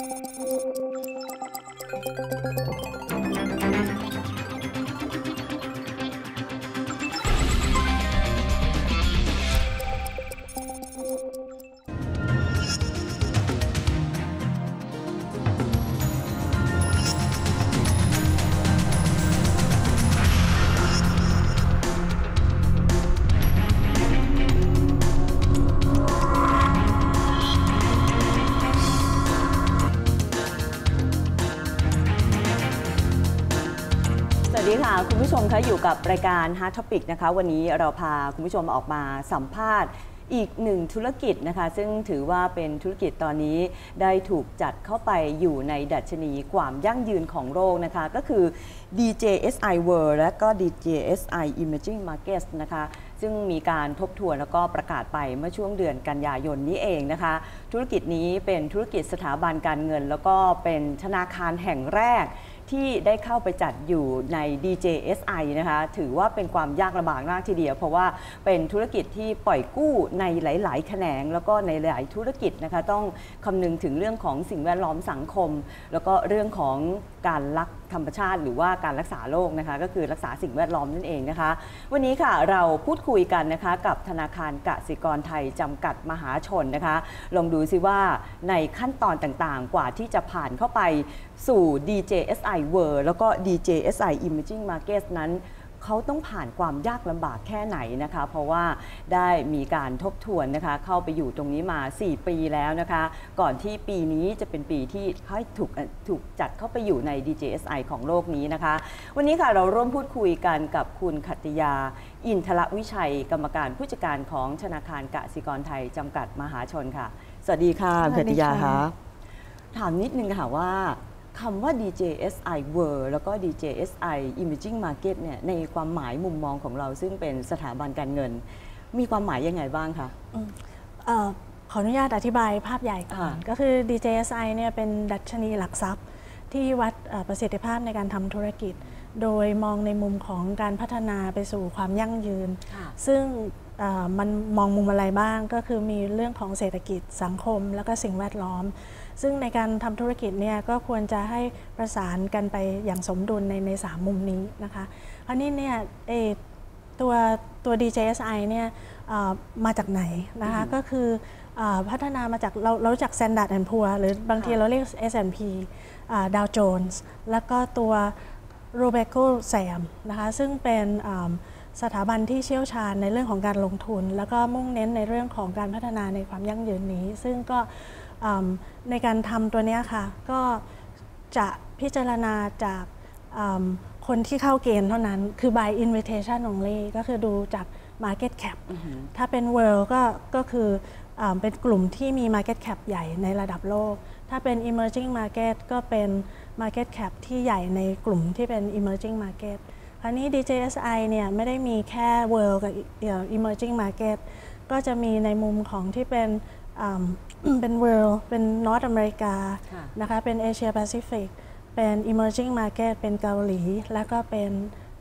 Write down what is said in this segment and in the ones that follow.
กับรายการ Hard Topic นะคะ วันนี้เราพาคุณผู้ชมออกมาสัมภาษณ์อีกหนึ่งธุรกิจนะคะ ซึ่งถือว่าเป็นธุรกิจตอนนี้ได้ถูกจัดเข้าไปอยู่ในดัชนีความยั่งยืนของโลกนะคะ ก็คือ DJSI World และก็ DJSI Emerging Markets นะคะ ซึ่งมีการทบทวนแล้วก็ประกาศไปเมื่อช่วงเดือนกันยายนนี้เองนะคะ ธุรกิจนี้เป็นธุรกิจสถาบันการเงิน แล้วก็เป็นธนาคารแห่งแรก ที่ได้เข้าไปจัดอยู่ใน DJSI นะคะ ถือว่าเป็นความยากลำบากมากทีเดียว เพราะว่าเป็นธุรกิจที่ปล่อยกู้ในหลาย ๆ แขนง แล้วก็ในหลายธุรกิจนะคะ ต้องคำนึงถึงเรื่องของสิ่งแวดล้อมสังคม แล้วก็เรื่องของการรักธรรมชาติ หรือว่าการรักษาโลกนะคะ ก็คือรักษาสิ่งแวดล้อมนั่นเองนะคะ วันนี้ค่ะเราพูดคุยกันนะคะ กับธนาคารกสิกรไทยจำกัดมหาชนนะคะ ลองดูซิว่าในขั้นตอนต่าง ๆ กว่าที่จะผ่านเข้าไป สู่ DJSI World แล้วก็ DJSI Emerging Markets นั้นเขาต้องผ่านความยากลำบากแค่ไหนนะคะ เพราะว่าได้มีการทบทวนนะคะ เข้าไปอยู่ตรงนี้มา 4 ปีแล้วนะคะ ก่อนที่ปีนี้จะเป็นปีที่ให้ถูกเอ่อถูกจัดเข้าไปอยู่ใน DJSI ของโลกนี้นะคะ วันนี้ค่ะเราร่วมพูดคุยกันกับคุณขัตติยา อินทรวิชัย กรรมการผู้จัดการของธนาคารกสิกรไทยจำกัดมหาชนค่ะ สวัสดีค่ะสวัขัสตดีติยาค่ะคะถามนิดนึงค่ะว่า คำว่า DJSI World แล้วก็ DJSI Emerging Market เนี่ยในความหมายมุมมองของเราซึ่งเป็นสถาบันการเงิน มีความหมายยังไงบ้างคะเอ่อขออนุญาตอธิบายภาพใหญ่ก่อนค่ะก็คือ DJSI เนี่ยเป็นดัชนีหลักทรัพย์ ที่วัดเอ่อประสิทธิภาพในการทำธุรกิจ โดยมองในมุมของการพัฒนาไปสู่ความยั่งยืนค่ะซึ่งเอ่อ มันมองมุมอะไรบ้างก็คือมีเรื่องของเศรษฐกิจสังคม แล้วก็สิ่งแวดล้อม ซึ่งในการทำธุรกิจเนี่ยก็ควรจะให้ประสานกันไปอย่างสมดุลในในสามมุมนี้นะคะอันนี้เนี่ยเอ่อตัวตัว DJSI เนี่ยเอ่อมาจากไหนนะคะก็คือเออพัฒนามาจากเราเรารู้จัก Standard and Poor หรือบางทีค่ะเราเรียก S&P ดาวโจนส์แล้วก็ตัวโรเบโกแซมนะคะซึ่งเป็นอ่า สถาบันที่เชี่ยวชาญในเรื่องของการลงทุน แล้วก็มุ่งเน้นในเรื่องของการพัฒนาในความยั่งยืนนี้ ซึ่งก็อ่าในการทำตัวเนี้ยค่ะ ก็จะพิจารณาจากอ่าคนที่เข้าเกณฑ์เท่านั้น คือ by invitation only ก็คือดูจาก market cap ถ้าเป็น world ก็ก็คืออาเป็นกลุ่มที่มี market cap ใหญ่ในระดับโลก ถ้าเป็น emerging market ก็เป็น market cap ที่ใหญ่ในกลุ่มที่เป็น emerging market คราวนี้ DJSI เนี่ยไม่ได้มีแค่ world กับเอ่อ emerging market ก็จะมีในมุมของที่เป็นอ่าเป็น world เป็น North America ค่ะนะคะเป็น Asia Pacific เป็น emerging market เป็นเกาหลี แล้วก็เป็น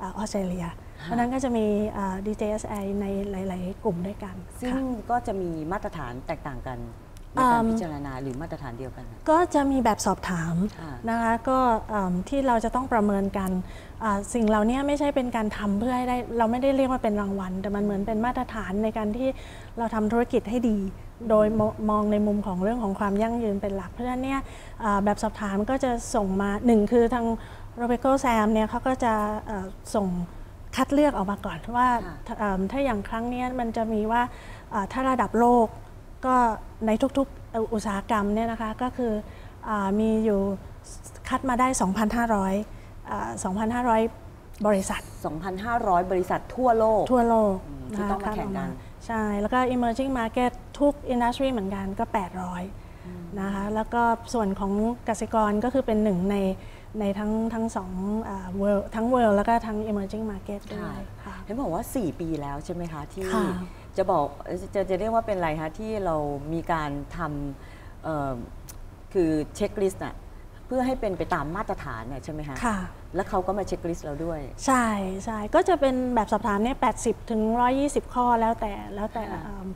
ออสเตรเลียเพราะฉะนั้นก็จะมีอ่า DJSI ในหลาย ๆ กลุ่มด้วยกัน ซึ่งค่ะก็จะมีมาตรฐานแตกต่างกัน ในการพิจารณาหรือมาตรฐานเดียวกันคะก็จะมีแบบสอบถามค่ะนะคะก็อืมที่เราจะต้องประเมินกันอ่าสิ่งเหล่านี้ไม่ใช่เป็นการทำเพื่อให้ได้เราไม่ได้เรียกว่าเป็นรางวัล แต่มันเหมือนเป็นมาตรฐานในการที่เราทำธุรกิจให้ดี โดยมมองในมุมของเรื่องของความยั่งยืนเป็นหลัก เพราะฉะนั้นเนี่ยอ่าแบบสอบถามก็จะส่งมาหนึ่งคือทางโรเบโกแซมเนี่ยเขาก็จะเอ่อส่งคัดเลือกออกมาก่อนว่าค่ะถ้าเอิ่มถ้าอย่างครั้งเนี้ยมันจะมีว่าอ่าถ้าระดับโลก ก็ในทุกๆเอ่ออุตสาหกรรมเนี่ยนะคะก็คืออามีอยู่คัดมาได้ 2,500อ่า2,500 บริษัท 2,500 บริษัททั่วโลก ทั่วโลกอืมนะที่คะต้องมาแข่งกันคัดออใช่ แล้วก็ emerging market ทุก industry เหมือนกันก็ 800 นะคะ แล้วก็ส่วนของกสิกรก็คือเป็นหนึ่งในในทั้งทั้งสองอ่า world ทั้ง world แล้วก็ทั้ง emerging market ด้วยค่ะเห็นบอกว่า 4 ปีแล้วใช่ไหมคะ ที่ค่ะ จะบอกจะจะเรียกว่าเป็นอะไรคะที่เรามีการทำเอ่อคือ checklist อะเพื่อให้เป็นไปตามมาตรฐานเนี่ยใช่ไหมคะค่ะ แล้วเขาก็มา checklist เราด้วย ใช่ใช่ก็จะเป็นแบบสอบถามเนี่ย80 ถึง 120 ข้อแล้วแต่แล้วแต่ค่ะ เอิ่ม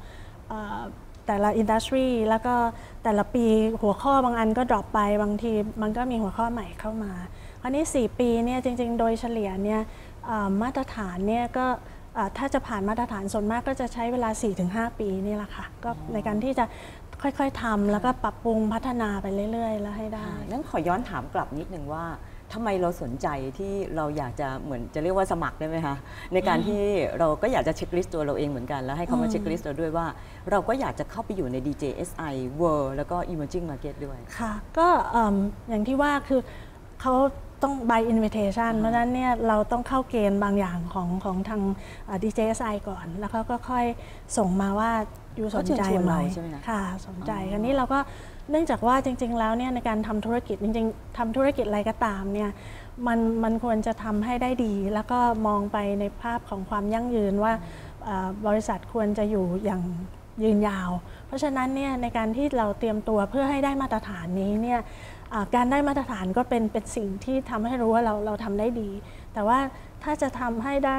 เอ่อแตแต่ละ industry แล้วก็แต่ละปีหัวข้อบางอันก็ drop ไปบางทีมันก็มีหัวข้อใหม่เข้ามาคราวนี้ 4 ปีเนี่ยจริง ๆ โดยเฉลี่ยเนี่ยเอ่อมาตรฐานเนี่ยก็เอ่อ ถ้าจะผ่านมาตรฐานส่วนมากก็จะใช้เวลา 4-5 ปีนี่แหละค่ะก็ในการที่จะค่อยๆทำแล้วก็ปรับปรุงพัฒนาไปเรื่อย ๆ แล้วให้ได้นั่นขอย้อนถามกลับนิดนึงว่าทำไมเราสนใจที่เราอยากจะเหมือนจะเรียกว่าสมัครได้ไหมคะในการที่เราก็อยากจะเช็คลิสต์ตัวเราเองเหมือนกัน แล้วให้เขามาเช็คลิสต์เราด้วยว่า เราก็อยากจะเข้าไปอยู่ใน DJSI World แล้วก็ Emerging Market ด้วย ค่ะ ก็เอิ่มอย่างที่ว่าคือเขา ต้อง by invitation เพราะฉะนั้นเนี่ยเราต้องเข้าเกณฑ์บางอย่างของของทางเอ่อ DJSI ก่อน แล้วเขาก็ค่อยส่งมาว่าอยู่สนใจเขาเชิญชวนไหมเราใช่ไหมคะค่ะสนใจอ๋อคราวนี้เราก็เนื่องจากว่าจริง ๆ แล้วเนี่ยในการทำธุรกิจจริงๆทำธุรกิจอะไรก็ตามเนี่ยมันมันควรจะทำให้ได้ดี แล้วก็มองไปในภาพของความยั่งยืนว่าเอ่อบริษัทควรจะอยู่อย่างยืนยาว เพราะฉะนั้นเนี่ยในการที่เราเตรียมตัวเพื่อให้ได้มาตรฐานนี้เนี่ยอ่า การได้มาตรฐานก็เป็นเป็นสิ่งที่ทำให้รู้ว่าเราเราทำได้ดี แต่ว่าถ้าจะทำให้ได้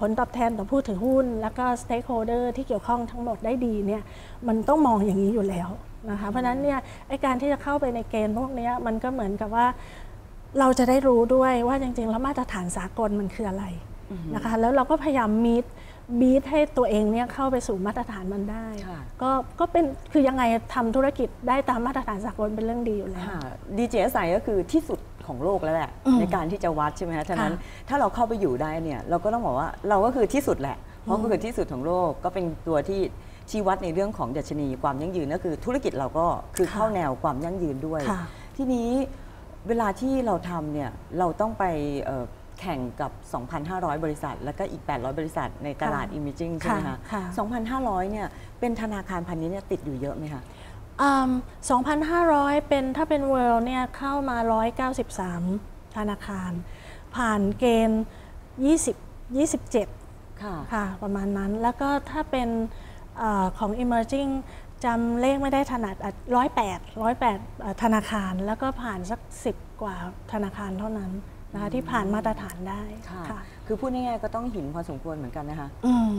ผลตอบแทนต่อผู้ถือหุ้น แล้วก็ stakeholder ที่เกี่ยวข้องทั้งหมดได้ดีเนี่ยมันต้องมองอย่างนี้อยู่แล้วนะคะเพราะฉะนั้นเนี่ยไอการที่จะเข้าไปในเกณฑ์พวกนี้มันก็เหมือนกับว่าเราจะได้รู้ด้วยว่าจริงๆ แล้วมาตรฐานสากลมันคืออะไรนะคะแล้วเราก็พยายามมีด บีทให้ตัวเองเนี่ยเข้าไปสู่มาตรฐานมันได้ค่ะก็ก็เป็นคือยังไงทำธุรกิจได้ตามมาตรฐานสากลเป็นเรื่องดีอยู่แล้วค่ะ DJSI ก็คือที่สุดของโลกแล้วแหละอืมในการที่จะวัดใช่ไหมคะฉะนั้นค่ะถ้าเราเข้าไปอยู่ได้เนี่ยเราก็ต้องบอกว่าเราก็คือที่สุดแหละ เพราะก็คือที่สุดของโลกก็เป็นตัวที่ชี้วัดในเรื่องของดัชนีความยั่งยืนก็คือธุรกิจเราก็คือค่ะเข้าแนวความยั่งยืนด้วยค่ะทีนี้เวลาที่เราทำเนี่ยเราต้องไปเอ่อ แข่งกับ 2,500 บริษัท แล้วก็อีก 800 บริษัทในตลาดค่ะ Imaging ใช่ไหมคะค่ะ2,500 เนี่ยเป็นธนาคารพาณิชย์เนี่ยติดอยู่เยอะไหมคะอืม2,500 เป็นถ้าเป็น World เนี่ยเข้ามา 193 ธนาคาร ผ่านเกณฑ์ 20 27 ค่ะค่ะ ประมาณนั้นแล้วก็ถ้าเป็นเออของ Emerging จำเลขไม่ได้ถนัดร้อยแปดร้อยแปดธนาคาร แล้วก็ผ่านสักสิบกว่าธนาคารเท่านั้น นะคะที่ผ่านมาตรฐานได้ค่ะค่ะ คือพูดง่ายๆก็ต้องหินพอสมควรเหมือนกันนะคะอืม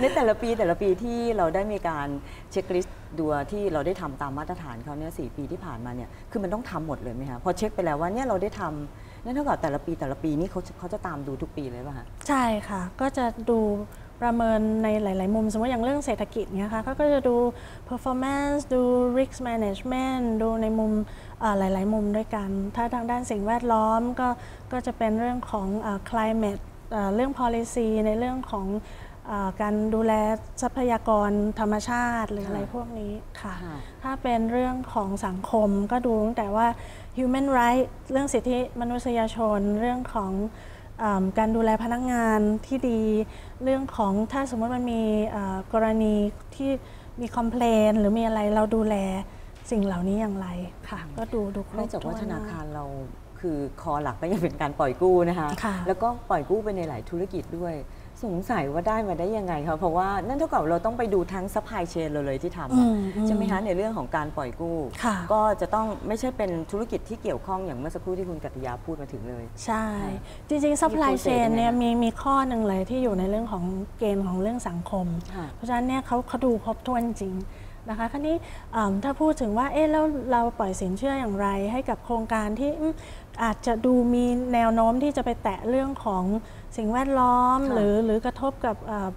ในแต่ละปีแต่ละปีที่เราได้มีการเช็คลิสต์ดูที่เราได้ทำตามมาตรฐานเขาเนี่ยสปีที่ผ่านมาเนี่ยคือมันต้องทำหมดเลยไหมคะพอเช็คไปแล้วว่าเนี่ยเราได้ทำนั่นเท่ากับแต่ละปีแต่ละปีนี่เขาเขาจะตามดูทุกปีเลยป่ะคะใช่ค่ะ ก็จะดู ประเมินในหลาย ๆ มุม สมมติอย่างเรื่องเศรษฐกิจเนี่ยค่ะเขาก็จะดู performance ดู risk management ดูในมุมเอ่อหลาย ๆ มุมด้วยกัน ถ้าทางด้านสิ่งแวดล้อมก็ก็จะเป็นเรื่องของเอ่อ climate เอ่อเรื่อง policy ในเรื่องของเออการดูแลทรัพยากรธรรมชาติหรืออะไรพวกนี้ค่ะค่ะ ถ้าเป็นเรื่องของสังคมก็ดูตั้งแต่ว่า human right เรื่องสิทธิมนุษยชน เรื่องของเอม การดูแลพนักงานที่ดี เรื่องของถ้าสมมติมันมีเอ่อกรณีที่มีคอมเพลนหรือมีอะไรเราดูแลสิ่งเหล่านี้อย่างไรค่ะ ก็ดูดูครเนื่อบงจากถ้วว่านธนาคารมกเราคือคอหลักก็ยังเป็นการปล่อยกู้นะคะค่ะแล้วก็ปล่อยกู้ไปในหลายธุรกิจด้วย สงสัยว่าได้มาได้ยังไงคะเพราะว่านั่นเท่ากับเราต้องไปดูทั้งซัพพลายเชนเราเลยที่ทำอือะมอืมใช่ไหมคะในเรื่องของการปล่อยกู้ค่ะก็จะต้องไม่ใช่เป็นธุรกิจที่เกี่ยวข้องอย่างเมื่อสักครู่ที่คุณกัตยาพูดมาถึงเลย ใช่ จริงๆ supply มี chain เนี่ยยังไงมีมีข้อหนึ่งเลยที่อยู่ในเรื่องของเกณฑ์ของเรื่องสังคมค่ะเพราะฉะนั้นเนี่ยเขาเขาดูครบถ้วนจริง นะคะคราวนี้อ่าถ้าพูดถึงว่าเอ๊ะแล้วเราปล่อยสินเชื่ออย่างไรให้กับโครงการที่อืมอาจจะดูมีแนวโน้มที่จะไปแตะเรื่องของสิ่งแวดล้อมค่ะหรือหรือกระทบกับอ่า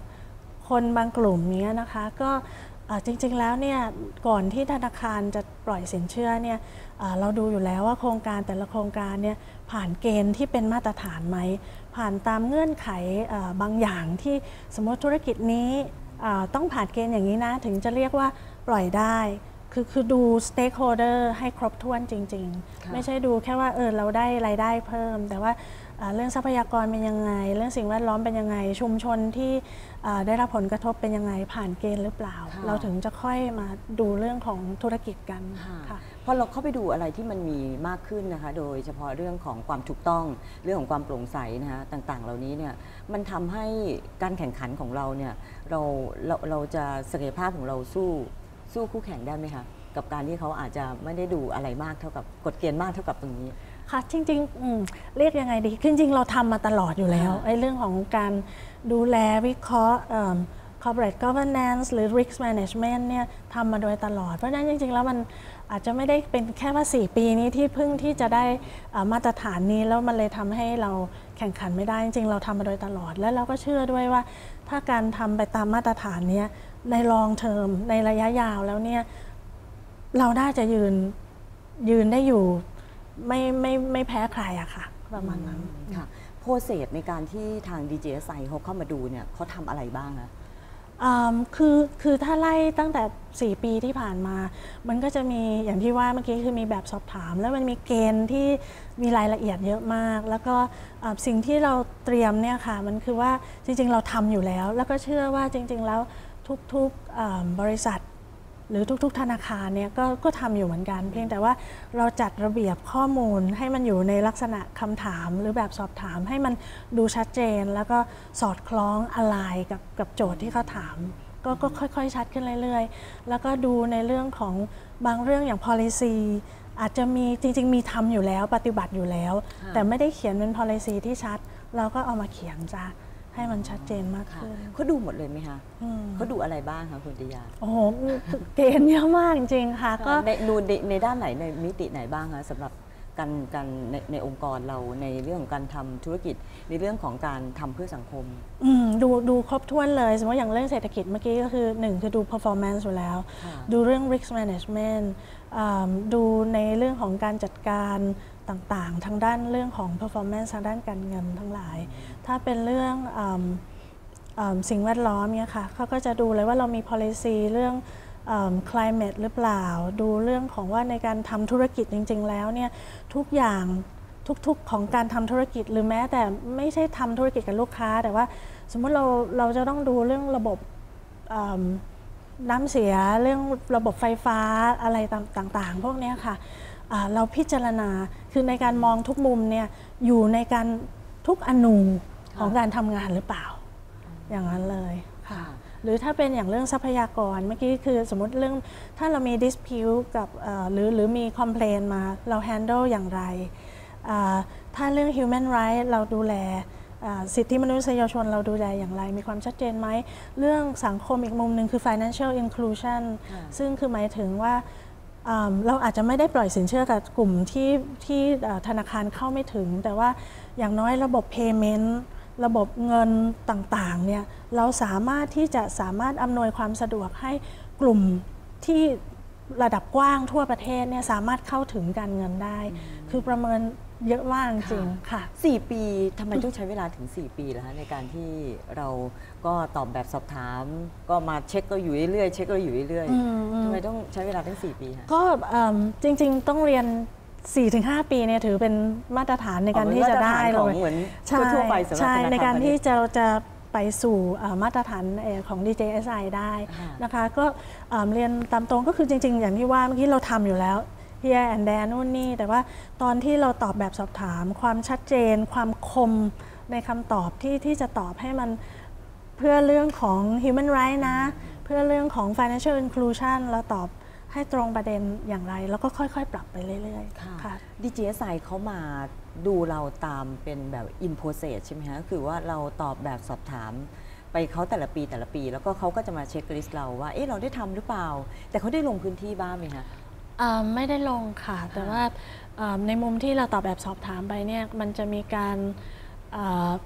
คนบางกลุ่มเนี้ยนะคะก็อ่าจริงๆ แล้วเนี่ยก่อนที่ธนาคารจะปล่อยสินเชื่อเนี่ยอ่าเราดูอยู่แล้วว่าโครงการแต่ละโครงการเนี่ยผ่านเกณฑ์ที่เป็นมาตรฐานไหม ผ่านตามเงื่อนไขอ่าบางอย่างที่สมมติธุรกิจนี้อ่าต้องผ่านเกณฑ์อย่างนี้นะ ถึงจะเรียกว่า ปล่อยได้ คือคือดู stakeholder ให้ครบถ้วนจริงค่ะๆไม่ใช่ดูแค่ว่าเออเราได้รายได้เพิ่ม แต่ว่าอ่าเรื่องทรัพยากรเป็นยังไง เรื่องสิ่งแวดล้อมเป็นยังไง ชุมชนที่อ่าได้รับผลกระทบเป็นยังไงผ่านเกณฑ์หรือเปล่าค่ะเราถึงจะค่อยมาดูเรื่องของธุรกิจกันค่ะค่ะพอเราเข้าไปดูอะไรที่มันมีมากขึ้นนะคะ โดยเฉพาะเรื่องของความถูกต้องเรื่องของความโปร่งใสนะคะต่างๆ เหล่านี้เนี่ยมันทำให้การแข่งขันของเราเนี่ยเราเราเราจะศักยภาพของเราสู้ สู้คู่แข่งได้ไหมคะกับการที่เขาอาจจะไม่ได้ดูอะไรมากเท่ากับกฎเกณฑ์มากเท่ากับตรงนี้ค่ะจริงๆอืมเรียกยังไงดีคือจริง ๆ เราทำมาตลอดอยู่แล้วค่ะไอ้เรื่องของการดูแลวิเคราะห์เอิ่ม corporate governance หรือ risk management เนี่ยทำมาโดยตลอด เพราะฉะนั้นจริง ๆ แล้วมันอาจจะไม่ได้เป็นแค่ว่า 4 ปีนี้ที่เพิ่งที่จะได้อ่ามาตรฐานนี้แล้วมันเลยทำให้เราแข่งขันไม่ได้จริง ๆ เราทำมาโดยตลอด และเราก็เชื่อด้วยว่า ถ้าการทำไปตามมาตรฐาน เนี้ยใน long term ในระยะยาวแล้วเนี่ยเราน่าจะยืนยืนได้อยู่ไม่ไม่ไม่แพ้ใครอะค่ะ ประมาณนั้นค่ะโปรเซสในการที่ทาง DJSI เขาเข้ามาดูเนี่ยเขาทำอะไรบ้างคะอืมคือคือถ้าไล่ตั้งแต่ 4 ปีที่ผ่านมา มันก็จะมีอย่างที่ว่าเมื่อกี้คือมีแบบสอบถาม แล้วมันมีเกณฑ์ที่มีรายละเอียดเยอะมาก แล้วก็อ่าสิ่งที่เราเตรียมเนี่ยค่ะ มันคือว่าจริง ๆ เราทำอยู่แล้ว แล้วก็เชื่อว่าจริง ๆ แล้ว ทุกๆอ่าบริษัท หรือทุก ๆ ธนาคารเนี่ยก็ก็ทำอยู่เหมือนกัน เพียงแต่ว่าเราจัดระเบียบข้อมูลให้มันอยู่ในลักษณะคำถามหรือแบบสอบถามให้มันดูชัดเจน แล้วก็สอดคล้องอะไรกับกับโจทย์ที่เขาถามก็ก็ค่อยๆ ชัดขึ้นเรื่อยๆ แล้วก็ดูในเรื่องของบางเรื่องอย่าง policy อาจจะมีจริง ๆ มีทำอยู่แล้วปฏิบัติอยู่แล้วค่ะแต่ไม่ได้เขียนเป็น policy ที่ชัด เราก็เอามาเขียนจ้ะ ให้มันชัดเจนมากค่ะขึ้น เขาดูหมดเลยไหมคะอืม เขาดูอะไรบ้างคะคุณติยาโอ้โหเกณฑ์เยอะมากจริงๆค่ะ ก็ในดูในในด้านไหนในมิติไหนบ้างคะสำหรับการการในในองค์กรเราในเรื่องของการทำธุรกิจในเรื่องของการทำเพื่อสังคม อืมดูดูครบถ้วนเลย สมมติอย่างเรื่องเศรษฐกิจเมื่อกี้ก็คือ1คือดู performance อยู่แล้ว ค่ะ ดูเรื่อง risk management อ่าดูในเรื่องของการจัดการ ต่างๆ ทางด้านเรื่องของ performance ทางด้านการเงินทั้งหลาย ถ้าเป็นเรื่องออสิ่งแวดล้อมเนี่ยค่ะเขาก็จะดูเลยว่าเรามี policy เรื่องอ climate หรือเปล่า ดูเรื่องของว่าในการทำธุรกิจจริง ๆ แล้วเนี่ยทุกอย่างทุกๆของการทำธุรกิจหรือแม้แต่ไม่ใช่ทำธุรกิจกับลูกค้า แต่ว่าสมมุติเราเราจะต้องดูเรื่องระบบ น้ำเสียเรื่องระบบไฟฟ้าอะไรต่างๆ พวกนี้ค่ะเราพิจารณาคือในการมองทุกมุมเนี่ยอยู่ในการทุกอนูของการทำงานหรือเปล่า อย่างนั้นเลยค่ะหรือถ้าเป็นอย่างเรื่องทรัพยากรเมื่อกี้คือสมมติเรื่องถ้าเรามี dispute กับหรือหรือมี complain มาเรา handle อย่างไร ถ้าเรื่อง human right เราดูแล สิทธิมนุษยชนเราดูแลอย่างไร มีความชัดเจนไหม เรื่องสังคมอีกมุมหนึ่งคือ financial inclusion ค่ะซึ่งคือหมายถึงว่าอ่าเราอาจจะไม่ได้ปล่อยสินเชื่อกับกลุ่มที่ที่เอ่อธนาคารเข้าไม่ถึง แต่ว่าอย่างน้อยระบบ payment ระบบเงินต่างๆเนี่ยเราสามารถที่จะสามารถอำนวยความสะดวกให้กลุ่มที่ระดับกว้างทั่วประเทศเนี่ยสามารถเข้าถึงการเงินได้ คือประเมินเยอะมากจริงๆค่ะสี่ปีทำไมต้องใช้เวลาถึง 4 ปีล่ะคะในการที่เราก็ตอบแบบสอบถาม ก็มาเช็คก็อยู่เรื่อยๆเช็คก็อยู่เรื่อยอืมอืมๆทำไมต้องใช้เวลาตั้ง 4 ปีคะก็เอิ่มจริง ๆ ต้องเรียน 4-5 ปีเนี่ยถือเป็นมาตรฐานในการอ๋อที่จะได้เป็นมาตรฐานเลของยเหมือนใช่ทั่วๆไปสำหรับใช่ธนาคารในการพาณิชย์ที่จะจะไปสู่เอ่อมาตรฐานเอ่อของ DJSI ได้ค่ะนะคะ ก็เอิ่มเรียนตามตรงก็คือจริง ๆ อย่างที่ว่าเมื่อกี้เราทำอยู่แล้ว here and there นู่นนี่ แต่ว่าตอนที่เราตอบแบบสอบถาม ความชัดเจน ความคมในคำตอบที่ที่จะตอบให้มันเพื่อเรื่องของ human right นะ เพื่อเรื่องของ financial inclusion เราตอบให้ตรงประเด็นอย่างไร แล้วก็ค่อยๆ ปรับไปเรื่อยๆ ค่ะค่ะ DJSI เขามาดูเราตามเป็นแบบ in process ใช่ไหมคะก็คือว่าเราตอบแบบสอบถามไปเขาแต่ละปีแต่ละปี แล้วก็เขาก็จะมาเช็คลิสต์เราว่า เอ๊ะเราได้ทำหรือเปล่า แต่เขาได้ลงพื้นที่บ้างไหมคะอ่า ไม่ได้ลงค่ะ แต่ว่าอ่าในมุมที่เราตอบแบบสอบถามไปเนี่ยมันจะมีการ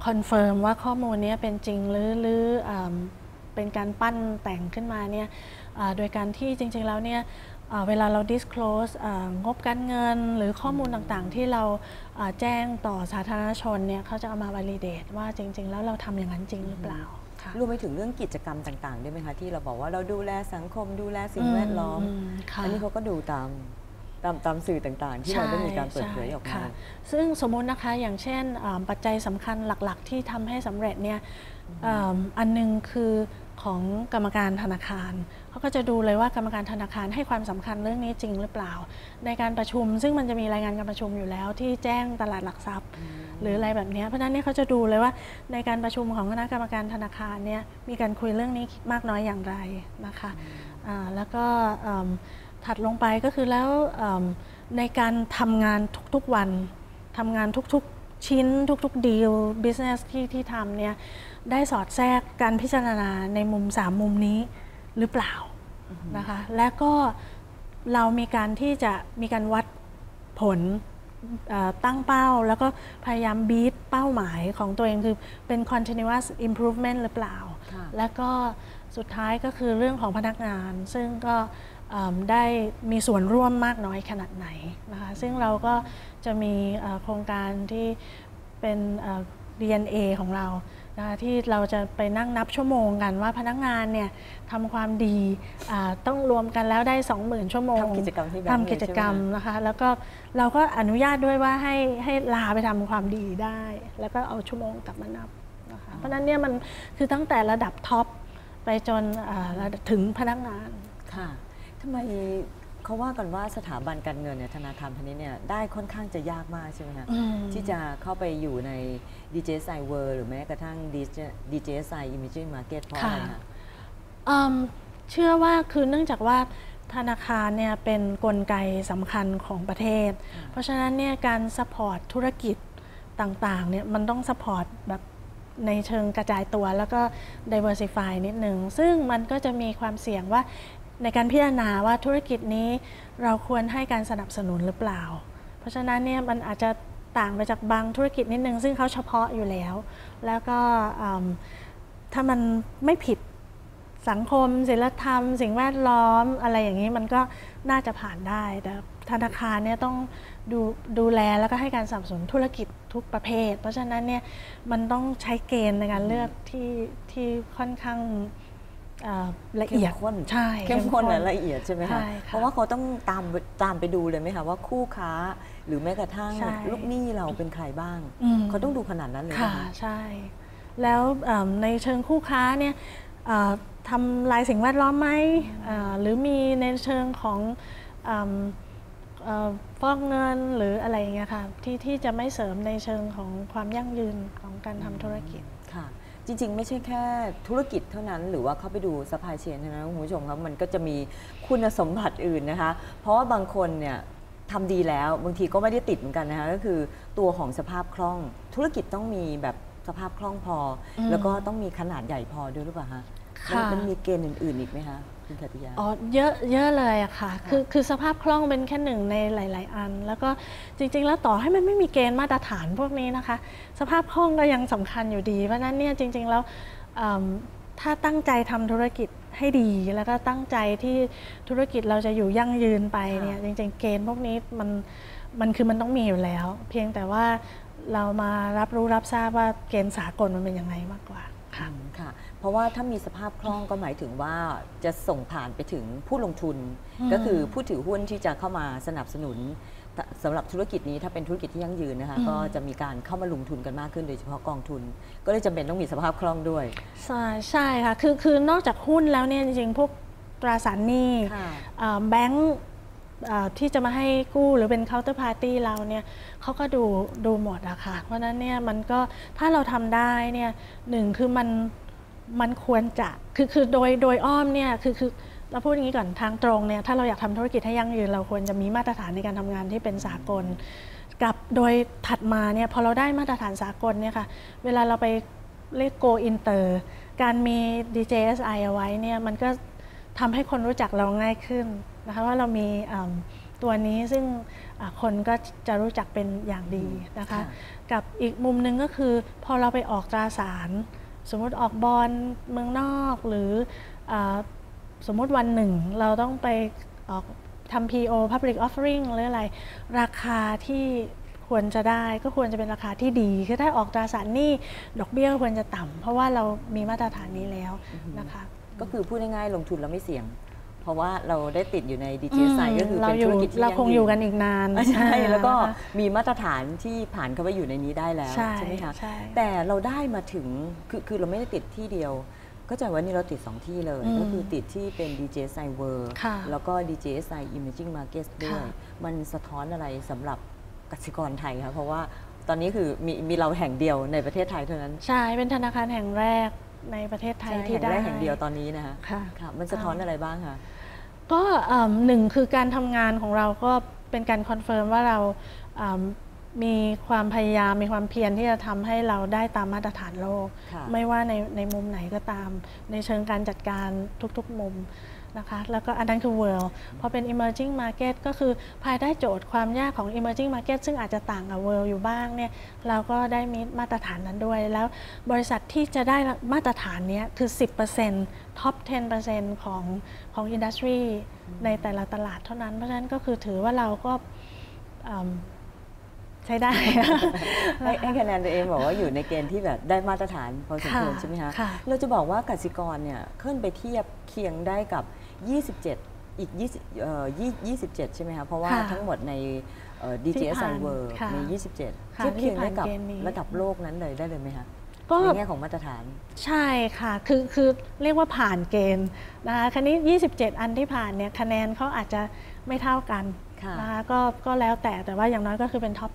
confirm ว่าข้อมูลเนี้ยเป็นจริงหรือหรืออาเป็นการปั้นแต่งขึ้นมาเนี่ยอ่าโดยการที่จริงๆแล้วเนี่ยอ่าเวลาเรา disclose อ่างบการเงิน หรือข้อมูลต่างๆ ที่เราอ่าแจ้งต่อสาธารณชนเนี่ยเขาจะเอามา validate ว่าจริง ๆ แล้วเราทำอย่างนั้นจริงหรือเปล่าค่ะ รวมไปถึงเรื่องกิจกรรมต่างๆด้วยไหมคะที่เราบอกว่าเราดูแลสังคมดูแลสิ่งแวดล้อมมค่ะอันนี้เขาก็ดูตามตามตามสื่อต่างๆ ที่เราได้มีการเปิดเผยออกใช่มาค่ะซึ่งสมมุตินะคะอย่างเช่นอ่าปัจจัยสำคัญหลักๆ ที่ทำให้สำเร็จเนี่ยอ่าอันหนึงคือของกรรมการธนาคารเขาก็จะดูเลยว่ากรรมการธนาคารให้ความสำคัญเรื่องนี้จริงหรือเปล่า ในการประชุม ซึ่งมันจะมีรายงานการประชุมอยู่แล้วที่แจ้งตลาดหลักทรัพย์ หรืออะไรแบบนี้เพราะฉะนั้นเนี่ยเขาจะดูเลยว่าในการประชุมของคณะกรรมการธนาคารเนี่ยมีการคุยเรื่องนี้มากน้อยอย่างไรนะคะแล้วก็ถัดลงไปก็คือแล้วในการทำงานทุกๆวันทำงานทุกๆชิ้นทุกๆดีล business ที่ที่ทำเนี่ยได้สอดแทรกการพิจารณาในมุม 3 มุมนี้หรือเปล่านะคะและก็เรามีการที่จะมีการวัดผล ตั้งเป้า แล้วก็พยายามบีทเป้าหมายของตัวเองคือเป็น continuous improvement หรือเปล่าค่ะแล้วก็สุดท้ายก็คือเรื่องของพนักงาน ซึ่งก็เอิ่มได้มีส่วนร่วมมากน้อยขนาดไหนนะคะซึ่งเราก็จะมีเอ่อโครงการที่เป็นเอ่อ DNA ของเรานะคะ ที่เราจะไปนั่งนับชั่วโมงกันว่าพนักงานเนี่ยทำความดีอ่าต้องรวมกันแล้วได้ 20,000 ชั่วโมงทำกิจกรรมที่แบงค์ทำกิจกรรมเลยใช่ไหมนะคะ แล้วก็เราก็อนุญาตด้วยว่าให้ให้ลาไปทำความดีได้ แล้วก็เอาชั่วโมงกลับมานับนะคะเพราะฉะนั้นเนี่ยมันคือตั้งแต่ระดับท็อปไปจนอ่าระดับถึงพนักงานค่ะทำไม เขาว่ากันว่าสถาบันการเงินเนี่ยธนาคารพาณิชย์เนี่ยได้ค่อนข้างจะยากมากใช่ไหมคะอืมที่จะเข้าไปอยู่ใน DJSI World หรือแม้กระทั่ง DJSI Imaging Market เพราะอะไรค่ะคะอืมเชื่อว่าคือเนื่องจากว่าธนาคารเนี่ยเป็นนกลไกสำคัญของประเทศ เพราะฉะนั้นเนี่ยการ support ธุรกิจต่างๆเนี่ยมันต้อง support แบบในเชิงกระจายตัวแล้วก็ diversify นิดนึงซึ่งมันก็จะมีความเสี่ยงว่า ในการพิจารณาว่าธุรกิจนี้เราควรให้การสนับสนุนหรือเปล่า เพราะฉะนั้นเนี่ยมันอาจจะต่างไปจากบางธุรกิจนิดนึง ซึ่งเขาเฉพาะอยู่แล้ว แล้วก็ถ้ามันไม่ผิดสังคมศิลธรรม สิ่งแวดล้อมอะไรอย่างนี้มันก็น่าจะผ่านได้ แต่ธนาคารเนี่ยต้องดูดูแลแล้วก็ให้การสนับสนุนธุรกิจทุกประเภท เพราะฉะนั้นเนี่ยมันต้องใช้เกณฑ์ในการเลือกที่ที่ค่อนข้าง ละเอียดเข้มข้นใช่เข้มข้นและละเอียดใช่ไหมใช่คะค่ะเพราะว่าเขาต้องตามตามไปดูเลยไหมคะว่าคู่ค้าหรือแม้กระทั่งใช่ลูกหนี้เราเป็นใครบ้างอืมเขาต้องดูขนาดนั้นเลยค่ะนะคะใช่ แล้วเอิ่มในเชิงคู่ค้าเนี่ยเอ่อทำลายสิ่งแวดล้อมไหมเอ่อหรือมีในเชิงของเอิ่มเอ่อฟอกเงินหรืออะไรอย่างเงี้ยค่ะที่ที่จะไม่เสริมในเชิงของความยั่งยืนของการทำธุรกิจค่ะ จริง ๆ ไม่ใช่แค่ธุรกิจเท่านั้น หรือว่าเข้าไปดูสปายเชนเท่านั้นคุณผู้ชมครับมันก็จะมีคุณสมบัติอื่นนะคะ เพราะว่าบางคนเนี่ยทำดีแล้วบางทีก็ไม่ได้ติดเหมือนกันนะคะก็คือตัวของสภาพคล่องธุรกิจต้องมีแบบสภาพคล่องพออมแล้วก็ต้องมีขนาดใหญ่พอด้วยหรือเปล่าคะค่ะ มันมีเกณฑ์อื่นๆอีกไหมคะ คุณขัตติยาอ๋อเยอะเยอะเลยอะค่ะ คือคือสภาพคล่องเป็นแค่หนึ่งในหลาย ๆ อัน แล้วก็จริง ๆ แล้วต่อให้มันไม่มีเกณฑ์มาตรฐานพวกนี้นะคะ สภาพคล่องก็ยังสำคัญอยู่ดี เพราะฉะนั้นเนี่ยจริง ๆ แล้วเอิ่มถ้าตั้งใจทำธุรกิจให้ดี แล้วก็ตั้งใจที่ธุรกิจเราจะอยู่ยั่งยืนไปเนี่ยจริง ๆ เกณฑ์พวกนี้มันมันคือมันต้องมีอยู่แล้ว เพียงแต่ว่าเรามารับรู้รับทราบว่าเกณฑ์สากลมันเป็นยังไงมากกว่าค่ะอืมค่ะเพ ราะว่าถ้ามีสภาพคล่องก็หมายถึงว่าจะส่งผ่านไปถึงผู้ลงทุนอืมก็คือผู้ถือหุ้นที่จะเข้ามาสนับสนุนแต่สำหรับธุรกิจนี้ถ้าเป็นธุรกิจที่ยั่งยืนนะคะ ก็จะมีการเข้ามาลงทุนกันมากขึ้นโดยเฉพาะกองทุน ก็เลยจำเป็นต้องมีสภาพคล่องด้วย ใช่ใช่ค่ะคือคือนอกจากหุ้นแล้วเนี่ยจริงๆพวกตราสารหนี้ค่ะเอ่อแบงก์เอ่อที่จะมาให้กู้หรือเป็น counter party เราเนี่ยเขาก็ดูดูหมดอะค่ะ เพราะฉะนั้นเนี่ยมันก็ถ้าเราทำได้เนี่ยหนึ่งคือมัน มันควรจะคือคือโดยโดยอ้อมเนี่ยคือคือเราพูดอย่างนี้ก่อนทางตรงเนี่ยถ้าเราอยากทำธุรกิจให้ยั่งยืนเราควรจะมีมาตรฐานในการทำงานที่เป็นสากล กับโดยถัดมาเนี่ยพอเราได้มาตรฐานสากลเนี่ยค่ะเวลาเราไปเรียก go inter การมี DJSI เอาไว้เนี่ยมันก็ทำให้คนรู้จักเราง่ายขึ้นนะคะว่าเรามีอืมตัวนี้ซึ่งอ่าคนก็จะรู้จักเป็นอย่างดีนะคะค่ะกับอีกมุมหนึ่งก็คือพอเราไปออกตราสาร สมมติออกบอลเมืองนอกหรืออสมมติวันหนึ่ง เราต้องไปออกทำ PO Public Offering หรืออะไร ราคาที่ควรจะได้ก็ควรจะเป็นราคาที่ดี คือถ้าออกตราสารหนี้ดอกเบี้ยควรจะต่ำเพราะว่าเรามีมาตรฐานนี้แล้วนะคะ ก็คือพูดง่ายๆลงทุนแล้วไม่เสี่ยง เพราะว่าเราได้ติดอยู่ใน DJSI ก็คือเราเป็นอยู่ธุรกิจที่เราคงอยู่กันงอีกนานยืใช่แล้วก็นะคะมีมาตรฐานที่ผ่านเข้าไปอยู่ในนี้ได้แล้วใช่ใช่ไหมคะใช่แต่เราได้มาถึงคือคือเราไม่ได้ติดที่เดียวก็จะว่านี่เราติด 2 ที่เลยอืมก็คือติดที่เป็น DJSI World ค่ะแล้วก็ DJSI Imaging Markets ด้วยค่ะมันสะท้อนอะไรสำหรับกสิกรไทยคะเพราะว่าตอนนี้คือมีมีเราแห่งเดียวในประเทศไทยเท่านั้น ใช่ เป็นธนาคารแห่งแรกในประเทศไทยใช่ที่แห่งได้แรกแห่งเดียวตอนนี้นะคะค่ะค่ะมันสะท้อนอะไรบ้างคะ ก็เอิ่มหนึ่งคือการทำงานของเราก็เป็นการ confirm ว่าเราเอิ่มมีความพยายามมีความเพียรที่จะทำให้เราได้ตามมาตรฐานโลกค่ะไม่ว่าในในมุมไหนก็ตาม ในเชิงการจัดการทุกๆมุม นะคะแล้วก็อันนั้นคือ world พอเป็น emerging market ก็คือภายใต้โจทย์ความยากของ emerging market ซึ่งอาจจะต่างกับ world อยู่บ้างเนี่ยเราก็ได้มีมาตรฐานนั้นด้วย แล้วบริษัทที่จะได้มาตรฐานเนี้ยคือ 10% top 10%ของของ industry ในแต่ละตลาดเท่านั้น เพราะฉะนั้นก็คือถือว่าเราก็อืมใช้ได้ให้ให้คะแนนตัวเองบอกว่าอยู่ในเกณฑ์ที่แบบได้มาตรฐานพอสมควรค่ะใช่ไหมคะค่ะเราจะบอกว่ากสิกรเนี่ยขึ้นไปเทียบเคียงได้กับ 27 อีก20เอ่อ20 27 ใช่ไหมคะ เพราะว่าค่ะทั้งหมดในเอ่อที่ DJSI ผ่าน World ค่ะมีค่ะ27ที่เทียบเคียงได้กับผ่านเกณฑ์นี้ ระดับโลกนั้นเลยได้เลยไหมคะก็ ในแง่ของมาตรฐาน ใช่ค่ะ คือคือเรียกว่าผ่านเกณฑ์นะคะคันนี้ 27 อันที่ผ่านเนี่ยคะแนนเขาอาจจะไม่เท่ากันค่ะ นะคะก็ก็แล้วแต่แต่ว่าอย่างน้อยก็คือเป็นท็อป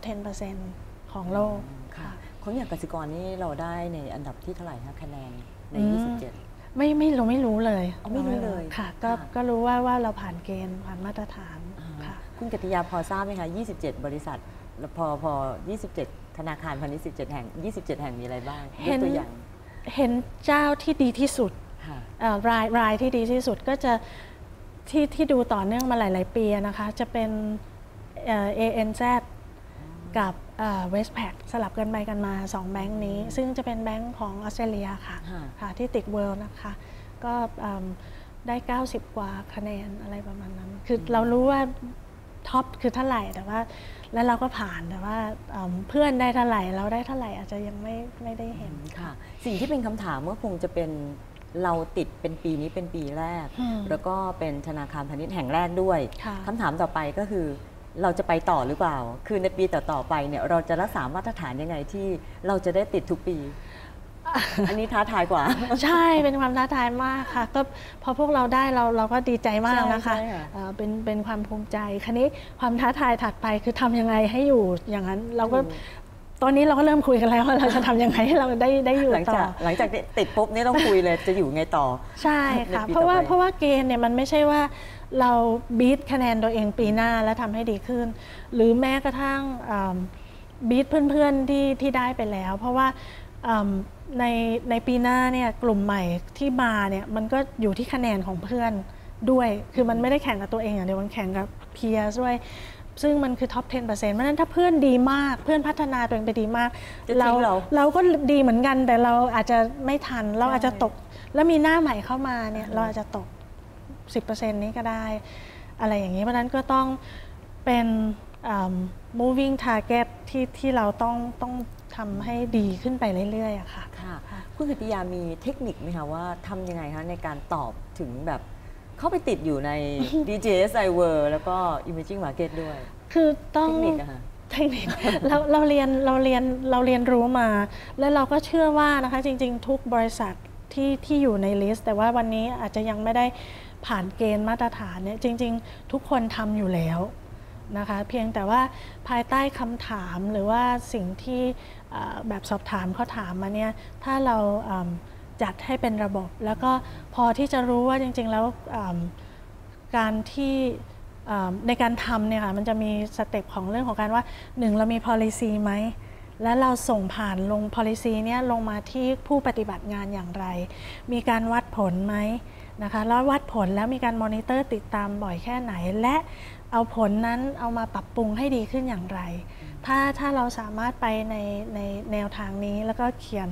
10%ของโลก ค่ะค่ะของอย่างกสิกรนี่เราได้ในอันดับที่เท่าไหร่คะคะแนนใน อืม 27 ไม่ไม่เราไม่รู้เลยอ๋อไม่รู้เลยค่ะก็ค่ะ ก็รู้ว่าว่าเราผ่านเกณฑ์ผ่านมาตรฐานอ่าค่ะ คุณกติยาพอทราบไหมคะ 27 บริษัทแล้วพอพอ 27 ธนาคารพาณิชย์17 แห่ง 27 แห่งมีอะไรบ้างยเห็กน ตัวอย่างเห็นเจ้าที่ดีที่สุดค่ะ เอ่อรายรายที่ดีที่สุดก็จะที่ที่ดูต่อเนื่องมาหลาย ๆ ปีนะคะ จะเป็นเอ่อ ANZ กับWestpac สลับกันไปกันมา 2 แบงค์นี้ ซึ่งจะเป็นแบงค์ของออสเตรเลียค่ะค่ะค่ะที่ติด World นะคะ ก็เอิ่มได้ 90 กว่าคะแนนอะไรประมาณนั้น คือเรารู้ว่า top คือเท่าไหร่แต่ว่า แล้วเราก็ผ่านแต่ว่าเอิ่มเพื่อนได้เท่าไหร่เราได้เท่าไหร่อาจจะยังไม่ไม่ได้เห็นค่ะ สิ่งที่เป็นคำถามก็คงจะเป็นเราติดเป็นปีนี้เป็นปีแรกอืมแล้วก็เป็นธนาคารพาณิชย์แห่งแรกด้วยค่ะคำถามต่อไปก็คือ เราจะไปต่อหรือเปล่า คือในปีต่อๆไปเนี่ยเราจะรักษามาตรฐานยังไงที่เราจะได้ติดทุกปี อันนี้ท้าทายกว่า ใช่เป็นความท้าทายมากค่ะ ก็พอพวกเราได้เราเราก็ดีใจมากนะคะใช่ค่ะเอ่อเป็นเป็นความภูมิใจคันนี้ความท้าทายถัดไปคือทำยังไงให้อยู่อย่างนั้น เราก็ถูกตอนนี้เราก็เริ่มคุยกันแล้วว่าเราจะทำยังไงให้เราได้ได้อยู่หลังต่จากอ หลังจากติดปุ๊บนี่ต้องคุยเลยจะอยู่ไงต่อ ใช่ค่ะ ในปีเพราะว่าต่อไปเพราะว่าเกณฑ์เนี่ยมันไม่ใช่ว่า เราบีทคะแนนตัวเองปีหน้าแล้วทำให้ดีขึ้น หรือแม้กระทั่งบีทเพื่อนๆที่ที่ได้ไปแล้ว เพราะว่าอืมในในปีหน้าเนี่ยกลุ่มใหม่ที่มาเนี่ยมันก็อยู่ที่คะแนนของเพื่อนด้วย คือมันไม่ได้แข่งกับตัวเองอย่างเดียวมันแข่งกับเพียร์ด้วย ซึ่งมันคือท็อป 10%เพราะฉะนั้นถ้าเพื่อนดีมากเพื่อนพัฒนาตัวเองไปดีมากจะทิ้งเราเราก็ดีเหมือนกันแต่เราอาจจะไม่ทัน เราอาจจะตก แล้วมีหน้าใหม่เข้ามาเนี่ยเราอาจจะตก 10%นี้ก็ได้ อะไรอย่างนี้เพราะฉะนั้นก็ต้องเป็นอืม moving target ที่ที่เราต้องต้องทำให้ดีขึ้นไปเรื่อยๆอะค่ะค่ะค่ะ คุณกิติยามีเทคนิคไหมคะว่าทำยังไงคะในการตอบถึงแบบเข้าไปติดอยู่ใน DJSI World แล้วก็ Imaging Market ด้วย คือต้อเทงคนิคอะค่ะเทคนิคเราเราเรียนเราเรียนเราเรียนรู้มา แล้วเราก็เชื่อว่านะคะจริง ๆ ทุกบริษัท ที่ที่อยู่ในลิสต์แต่ว่าวันนี้อาจจะยังไม่ได้ผ่านเกณฑ์มาตรฐานเนี่ยจริง ๆ ทุกคนทำอยู่แล้วนะคะเพียงแต่ว่าภายใต้คำถามหรือว่าสิ่งที่แบบสอบถามเขาถามมาเนี่ยถ้าเราจัดให้เป็นระบบ แล้วก็พอที่จะรู้ว่าจริง ๆ แล้วการที่ในการทำเนี่ยค่ะมันจะมี step ของเรื่องของการว่าหนึ่งเรามี policy ไหม แล้วเราส่งผ่านลง policy เนี่ยลงมาที่ผู้ปฏิบัติงานอย่างไร มีการวัดผลไหมนะคะแล้ววัดผลแล้วมีการมอนิเตอร์ติดตามบ่อยแค่ไหน และเอาผลนั้นเอามาปรับปรุงให้ดีขึ้นอย่างไร ถ้าถ้าเราสามารถไปในในแนวทางนี้แล้วก็เขียน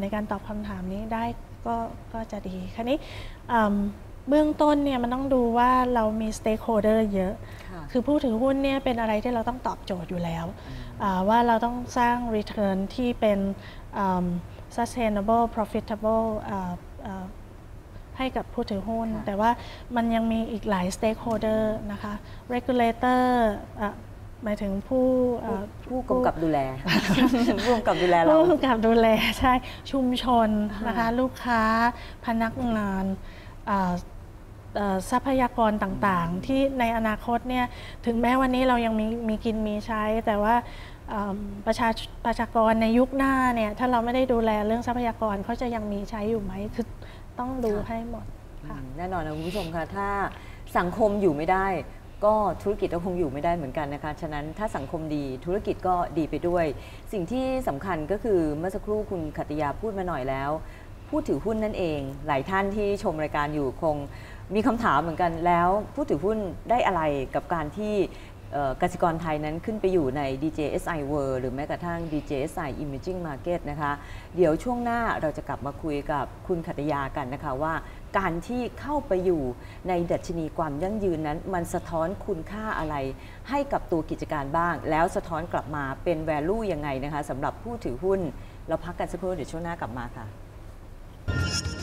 ในการตอบคำถามนี้ได้ก็ก็จะดีคราวนี้เบื้องต้นเนี่ยมันต้องดูว่าเรามี stakeholder เยอะ คือผู้ถือหุ้นเนี่ยเป็นอะไรที่เราต้องตอบโจทย์อยู่แล้วอ่าว่าเราต้องสร้าง return ที่เป็นอืม sustainable profitable อ่าอ่าให้กับผู้ถือหุ้นค่ะแต่ว่ามันยังมีอีกหลาย stakeholder นะคะ regulator อะหมายถึงผู้อ่าผู้กำกับดูแลผู้กำกับดูแลเราผู้กำกับดูแลใช่ชุมชนนะคะค่ะลูกค้าพนักงานอ่าเอ่อ ทรัพยากรต่างๆ ที่ในอนาคตเนี่ยถึงแม้วันนี้เรายังมีมีกินมีใช้ แต่ว่าอืมประชาประชากรในยุคหน้าเนี่ยถ้าเราไม่ได้ดูแลเรื่องทรัพยากรเขาจะยังมีใช้อยู่ไหมคือต้องดูค่ะให้หมดค่ะอืมแน่นอนนะคุณผู้ชมค่ะถ้าสังคมอยู่ไม่ได้ ก็ธุรกิจก็คงอยู่ไม่ได้เหมือนกันนะคะ ฉะนั้นถ้าสังคมดีธุรกิจก็ดีไปด้วย สิ่งที่สำคัญก็คือเมื่อสักครู่คุณขัตยาพูดมาหน่อยแล้ว ผู้ถือหุ้นนั่นเอง หลายท่านที่ชมรายการอยู่คงมีคำถามเหมือนกันแล้วผู้ถือหุ้นได้อะไรกับการที่กสิกรไทยนั้นขึ้นไปอยู่ใน DJSI World หรือแม้กระทั่ง DJSI Imaging Market นะคะ เดี๋ยวช่วงหน้าเราจะกลับมาคุยกับคุณขัตยากันนะคะว่า การที่เข้าไปอยู่ในดัชนีความยั่งยืนนั้น มันสะท้อนคุณค่าอะไร ให้กับตัวกิจการบ้าง แล้วสะท้อนกลับมาเป็น value ยังไงนะคะสำหรับผู้ถือหุ้น เราพักกันสักครู่เดี๋ยวช่วงหน้ากลับมาค่ะ you